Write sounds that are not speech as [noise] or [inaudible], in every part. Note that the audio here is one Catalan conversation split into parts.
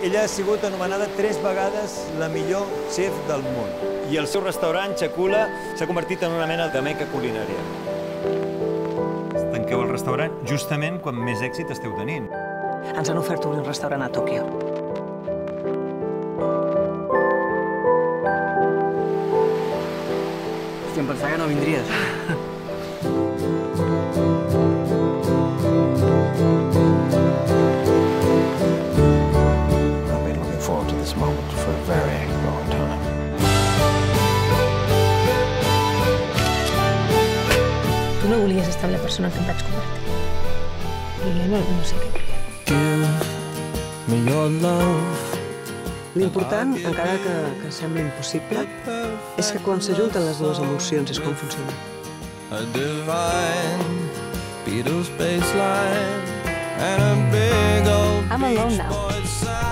Ella ha sigut anomenada tres vegades la millor xef del món. I el seu restaurant, Chacula, s'ha convertit en una mena de meca culinària. Tanqueu el restaurant justament quan més èxit esteu tenint. Ens han ofert obrir un restaurant a Tòquio. Hòstia, em pensava que no vindries. [laughs] moment for a very long time. Tu no volies estar amb la persona que em vaig convertir. I jo no, no sé què volia. Give me your love. L'important, encara que, que sembli impossible, és que quan s'ajunten les dues emocions és com funciona. A divine Beatles bassline and a big old I'm alone now,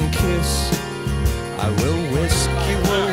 one kiss. I will whisk you away